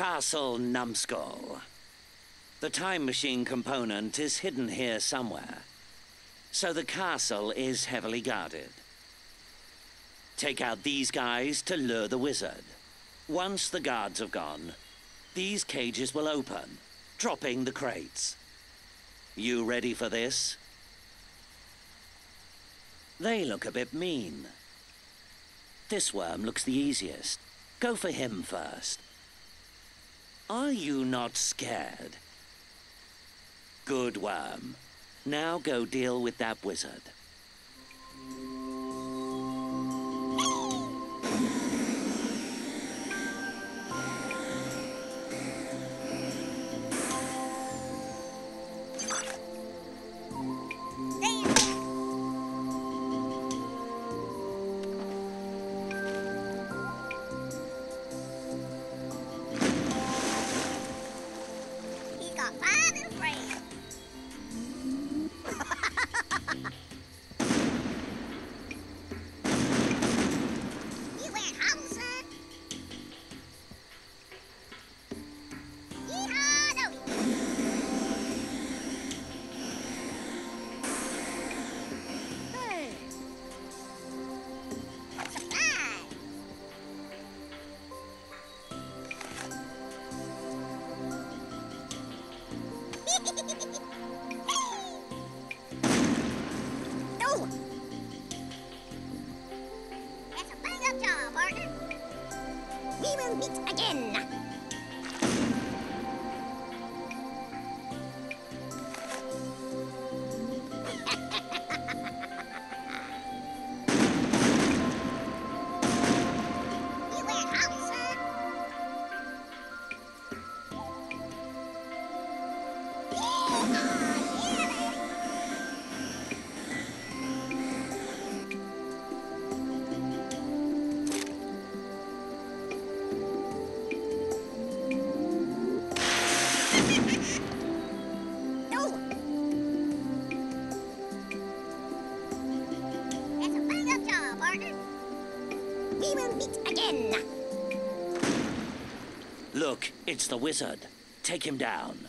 Castle Numbskull. The time machine component is hidden here somewhere. So the castle is heavily guarded. Take out these guys to lure the wizard. Once the guards have gone, these cages will open, dropping the crates. You ready for this? They look a bit mean. This worm looks the easiest. Go for him first. Are you not scared? Good worm. Now go deal with that wizard. We will meet again. Look, it's the wizard. Take him down.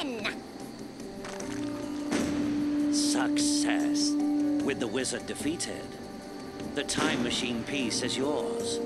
Again. Success. With the wizard defeated, the time machine piece is yours.